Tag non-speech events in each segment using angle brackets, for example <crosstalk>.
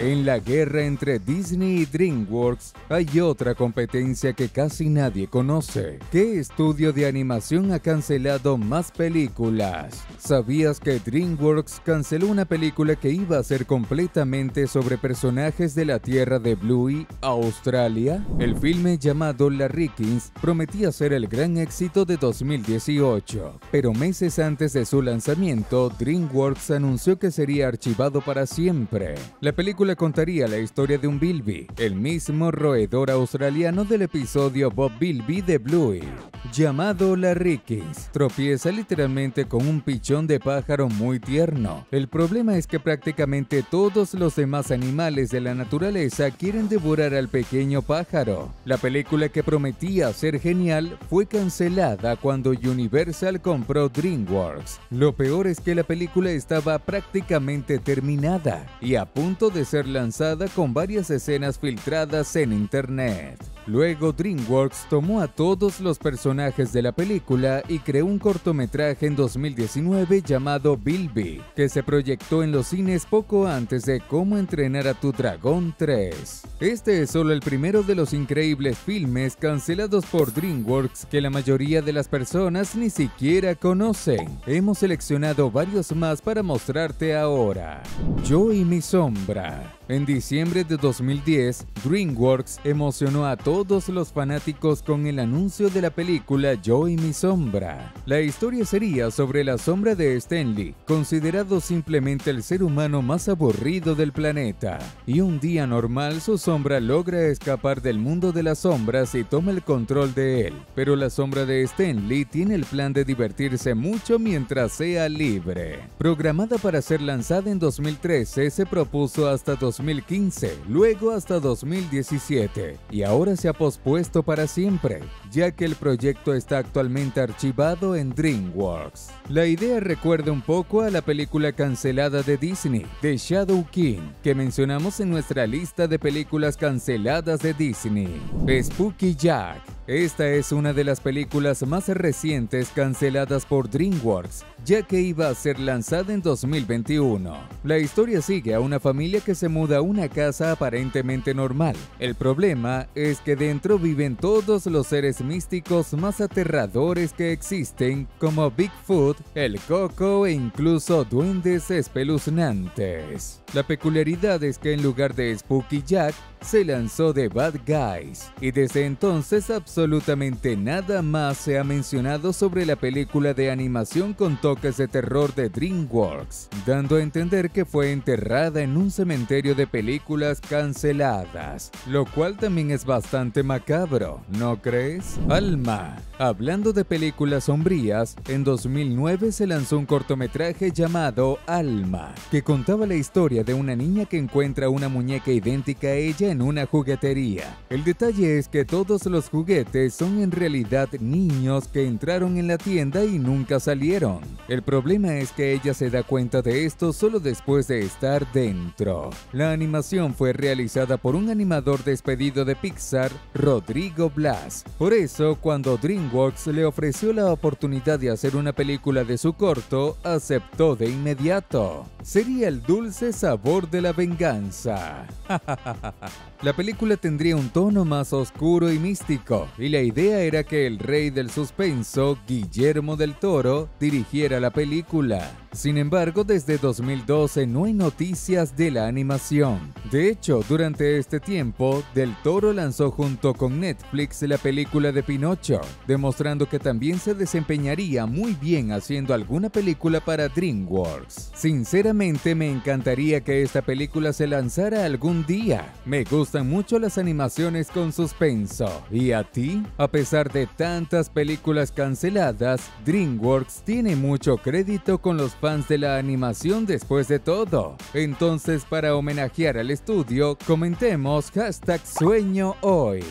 En la guerra entre Disney y DreamWorks hay otra competencia que casi nadie conoce. ¿Qué estudio de animación ha cancelado más películas? ¿Sabías que DreamWorks canceló una película que iba a ser completamente sobre personajes de la Tierra de Bluey, Australia? El filme llamado La Rickens prometía ser el gran éxito de 2018, pero meses antes de su lanzamiento, DreamWorks anunció que sería archivado para siempre. La película contaría la historia de un Bilby, el mismo roedor australiano del episodio Bob Bilby de Bluey. Llamado La Rickens, tropieza literalmente con un pichón de pájaro muy tierno. El problema es que prácticamente todos los demás animales de la naturaleza quieren devorar al pequeño pájaro. La película que prometía ser genial fue cancelada cuando Universal compró DreamWorks. Lo peor es que la película estaba prácticamente terminada y a punto de ser lanzada con varias escenas filtradas en internet. Luego DreamWorks tomó a todos los personajes de la película y creó un cortometraje en 2019 llamado Bilby, que se proyectó en los cines poco antes de Cómo entrenar a tu dragón 3. Este es solo el primero de los increíbles filmes cancelados por DreamWorks que la mayoría de las personas ni siquiera conocen. Hemos seleccionado varios más para mostrarte ahora. Yo y mi sombra. En diciembre de 2010, DreamWorks emocionó a todos los fanáticos con el anuncio de la película Yo y mi sombra. La historia sería sobre la sombra de Stanley, considerado simplemente el ser humano más aburrido del planeta. Y un día normal su sombra logra escapar del mundo de las sombras y toma el control de él. Pero la sombra de Stanley tiene el plan de divertirse mucho mientras sea libre. Programada para ser lanzada en 2013, se propuso hasta 2013 2015, luego hasta 2017 y ahora se ha pospuesto para siempre, ya que el proyecto está actualmente archivado en DreamWorks. La idea recuerda un poco a la película cancelada de Disney, The Shadow King, que mencionamos en nuestra lista de películas canceladas de Disney. Spooky Jack, esta es una de las películas más recientes canceladas por DreamWorks, ya que iba a ser lanzada en 2021. La historia sigue a una familia que se muda a una casa aparentemente normal. El problema es que dentro viven todos los seres místicos más aterradores que existen, como Bigfoot, el Coco e incluso duendes espeluznantes. La peculiaridad es que en lugar de Spooky Jack, se lanzó The Bad Guys, y desde entonces absolutamente nada más se ha mencionado sobre la película de animación con toques de terror de DreamWorks, dando a entender que fue enterrada en un cementerio de películas canceladas, lo cual también es bastante macabro, ¿no crees? Alma. Hablando de películas sombrías, en 2009 se lanzó un cortometraje llamado Alma, que contaba la historia de una niña que encuentra una muñeca idéntica a ella en una juguetería. El detalle es que todos los juguetes son en realidad niños que entraron en la tienda y nunca salieron. El problema es que ella se da cuenta de esto solo después de estar dentro. La animación fue realizada por un animador despedido de Pixar, Rodrigo Blas. Por eso, cuando DreamWorks le ofreció la oportunidad de hacer una película de su corto, aceptó de inmediato. Sería el dulce sabor de la venganza. <laughs> La película tendría un tono más oscuro y místico, y la idea era que el rey del suspenso, Guillermo del Toro, dirigiera la película. Sin embargo, desde 2012 no hay noticias de la animación. De hecho, durante este tiempo, Del Toro lanzó junto con Netflix la película de Pinocho, demostrando que también se desempeñaría muy bien haciendo alguna película para DreamWorks. Sinceramente me encantaría que esta película se lanzara algún día. Me gustan mucho las animaciones con suspenso. ¿Y a ti? A pesar de tantas películas canceladas, DreamWorks tiene mucho crédito con los fans de la animación después de todo. Entonces, para homenajear al estudio, comentemos hashtag sueño hoy.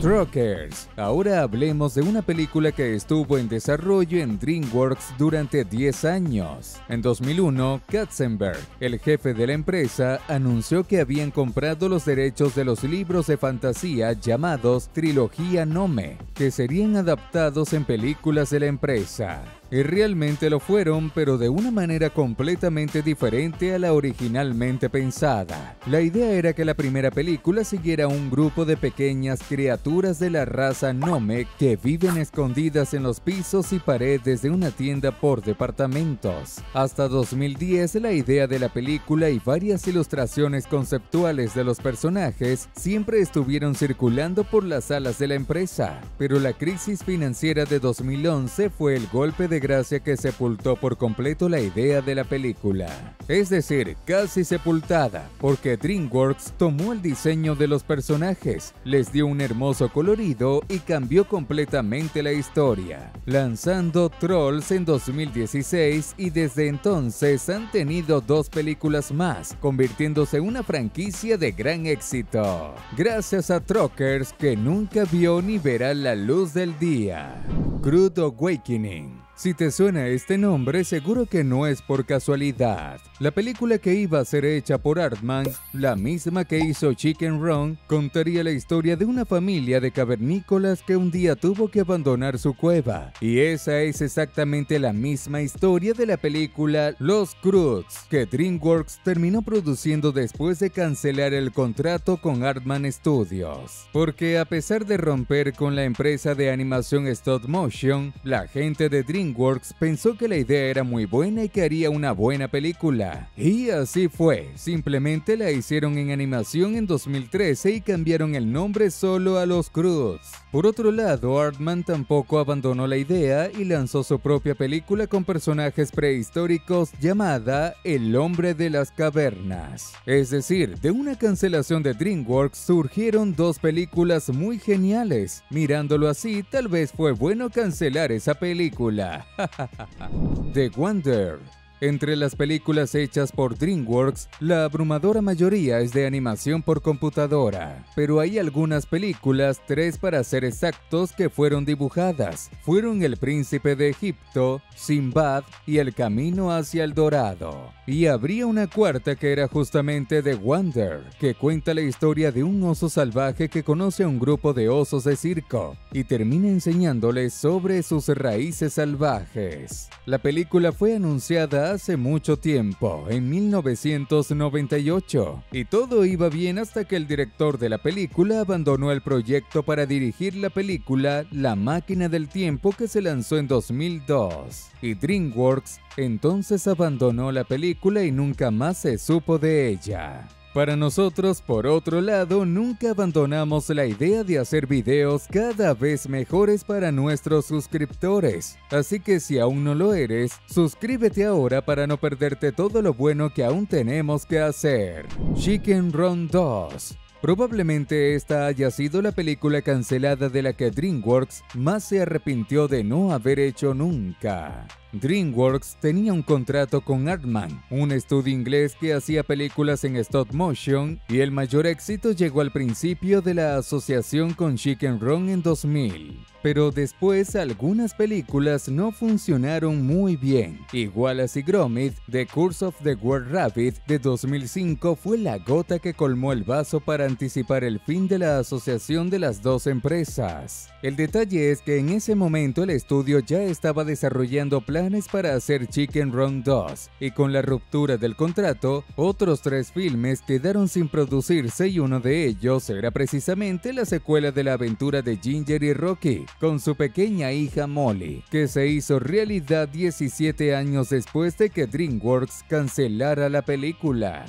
Truckers. Ahora hablemos de una película que estuvo en desarrollo en DreamWorks durante 10 años. En 2001, Katzenberg, el jefe de la empresa, anunció que habían comprado los derechos de los libros de fantasía llamados Trilogía Nome, que serían adaptados en películas de la empresa. Y realmente lo fueron, pero de una manera completamente diferente a la originalmente pensada. La idea era que la primera película siguiera a un grupo de pequeñas criaturas de la raza Nome que viven escondidas en los pisos y paredes de una tienda por departamentos. Hasta 2010 la idea de la película y varias ilustraciones conceptuales de los personajes siempre estuvieron circulando por las salas de la empresa, pero la crisis financiera de 2011 fue el golpe de gracia que sepultó por completo la idea de la película. Es decir, casi sepultada, porque DreamWorks tomó el diseño de los personajes, les dio un hermoso colorido y cambió completamente la historia, lanzando Trolls en 2016 y desde entonces han tenido dos películas más, convirtiéndose en una franquicia de gran éxito, gracias a Truckers que nunca vio ni verá la luz del día. Crude Awakening si te suena este nombre, seguro que no es por casualidad. La película que iba a ser hecha por Artman, la misma que hizo Chicken Run, contaría la historia de una familia de cavernícolas que un día tuvo que abandonar su cueva. Y esa es exactamente la misma historia de la película Los Croods, que DreamWorks terminó produciendo después de cancelar el contrato con Artman Studios. Porque a pesar de romper con la empresa de animación Stop Motion, la gente de DreamWorks DreamWorks pensó que la idea era muy buena y que haría una buena película. Y así fue, simplemente la hicieron en animación en 2013 y cambiaron el nombre solo a Los Cruz. Por otro lado, Artman tampoco abandonó la idea y lanzó su propia película con personajes prehistóricos llamada El hombre de las cavernas. Es decir, de una cancelación de DreamWorks surgieron dos películas muy geniales. Mirándolo así, tal vez fue bueno cancelar esa película. <laughs> The Wonder entre las películas hechas por DreamWorks, la abrumadora mayoría es de animación por computadora, pero hay algunas películas, tres para ser exactos, que fueron dibujadas. Fueron El Príncipe de Egipto, Sinbad y El Camino hacia el Dorado. Y habría una cuarta que era justamente The Wonder, que cuenta la historia de un oso salvaje que conoce a un grupo de osos de circo y termina enseñándoles sobre sus raíces salvajes. La película fue anunciada hace mucho tiempo, en 1998, y todo iba bien hasta que el director de la película abandonó el proyecto para dirigir la película La máquina del tiempo que se lanzó en 2002, y DreamWorks entonces abandonó la película y nunca más se supo de ella. Para nosotros, por otro lado, nunca abandonamos la idea de hacer videos cada vez mejores para nuestros suscriptores. Así que si aún no lo eres, suscríbete ahora para no perderte todo lo bueno que aún tenemos que hacer. Chicken Run 2 Probablemente esta haya sido la película cancelada de la que DreamWorks más se arrepintió de no haber hecho nunca. DreamWorks tenía un contrato con Artman, un estudio inglés que hacía películas en stop motion, y el mayor éxito llegó al principio de la asociación con Chicken Run en 2000. Pero después algunas películas no funcionaron muy bien. Igual a Gromit, The Curse of the World Rabbit de 2005 fue la gota que colmó el vaso para anticipar el fin de la asociación de las dos empresas. El detalle es que en ese momento el estudio ya estaba desarrollando planes para hacer Chicken Run 2 y con la ruptura del contrato, otros tres filmes quedaron sin producirse y uno de ellos era precisamente la secuela de la aventura de Ginger y Rocky con su pequeña hija Molly, que se hizo realidad 17 años después de que DreamWorks cancelara la película.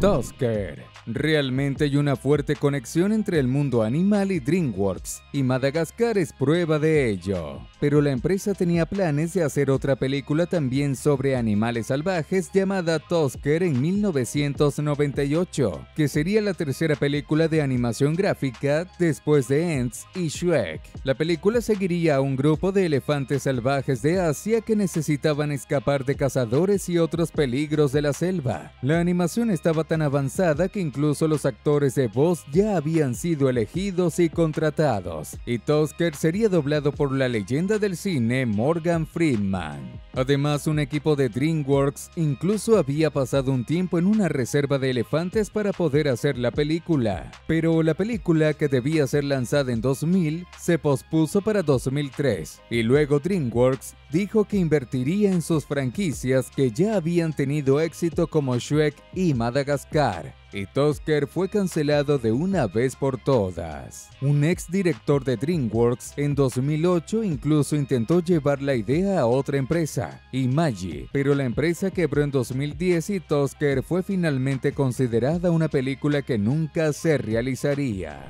Tusker Realmente hay una fuerte conexión entre el mundo animal y DreamWorks, y Madagascar es prueba de ello. Pero la empresa tenía planes de hacer otra película también sobre animales salvajes llamada Tusker en 1998, que sería la tercera película de animación gráfica después de Ants y Shrek. La película seguiría a un grupo de elefantes salvajes de Asia que necesitaban escapar de cazadores y otros peligros de la selva. La animación estaba tan avanzada que incluso los actores de voz ya habían sido elegidos y contratados, y Tusker sería doblado por la leyenda del cine Morgan Freeman. Además, un equipo de DreamWorks incluso había pasado un tiempo en una reserva de elefantes para poder hacer la película. Pero la película que debía ser lanzada en 2000 se pospuso para 2003 y luego DreamWorks dijo que invertiría en sus franquicias que ya habían tenido éxito como Shrek y Madagascar y Tusker fue cancelado de una vez por todas. Un ex director de DreamWorks en 2008 incluso intentó llevar la idea a otra empresa, Imagi, pero la empresa quebró en 2010 y Tusker fue finalmente considerada una película que nunca se realizaría.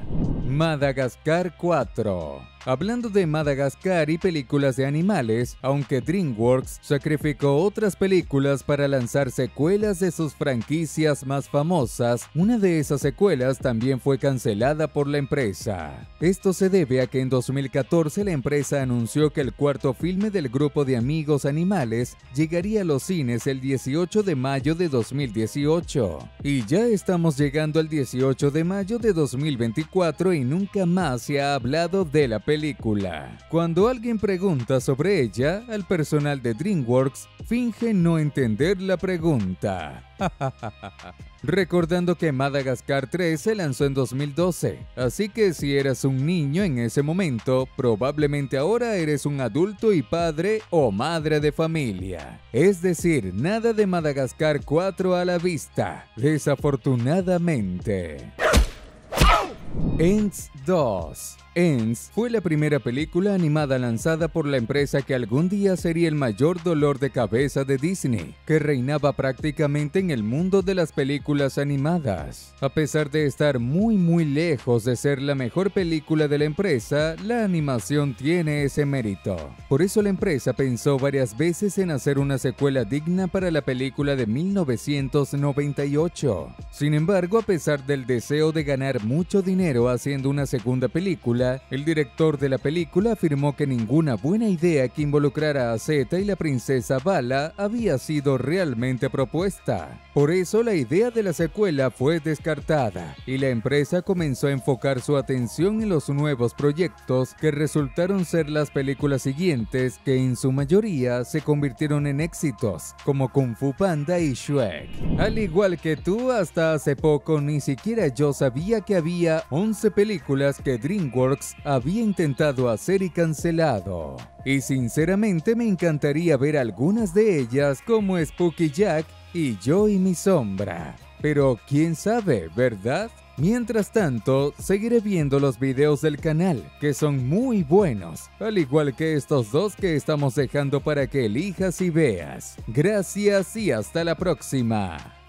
Madagascar 4 Hablando de Madagascar y películas de animales, aunque DreamWorks sacrificó otras películas para lanzar secuelas de sus franquicias más famosas, una de esas secuelas también fue cancelada por la empresa. Esto se debe a que en 2014 la empresa anunció que el cuarto filme del grupo de amigos animales llegaría a los cines el 18 de mayo de 2018. Y ya estamos llegando al 18 de mayo de 2024 y nunca más se ha hablado de la película película. Cuando alguien pregunta sobre ella, el personal de DreamWorks finge no entender la pregunta. <laughs> Recordando que Madagascar 3 se lanzó en 2012, así que si eras un niño en ese momento, probablemente ahora eres un adulto y padre o madre de familia. Es decir, nada de Madagascar 4 a la vista, desafortunadamente. Ends 2 Ends fue la primera película animada lanzada por la empresa que algún día sería el mayor dolor de cabeza de Disney, que reinaba prácticamente en el mundo de las películas animadas. A pesar de estar muy muy lejos de ser la mejor película de la empresa, la animación tiene ese mérito. Por eso la empresa pensó varias veces en hacer una secuela digna para la película de 1998. Sin embargo, a pesar del deseo de ganar mucho dinero haciendo una segunda película, el director de la película afirmó que ninguna buena idea que involucrara a Zeta y la princesa Bala había sido realmente propuesta. Por eso la idea de la secuela fue descartada y la empresa comenzó a enfocar su atención en los nuevos proyectos que resultaron ser las películas siguientes que en su mayoría se convirtieron en éxitos, como Kung Fu Panda y Shrek. Al igual que tú, hasta hace poco ni siquiera yo sabía que había 11 películas que DreamWorks había intentado hacer y cancelado. Y sinceramente me encantaría ver algunas de ellas como Spooky Jack y Yo y mi sombra. Pero quién sabe, ¿verdad? Mientras tanto, seguiré viendo los videos del canal, que son muy buenos, al igual que estos dos que estamos dejando para que elijas y veas. Gracias y hasta la próxima.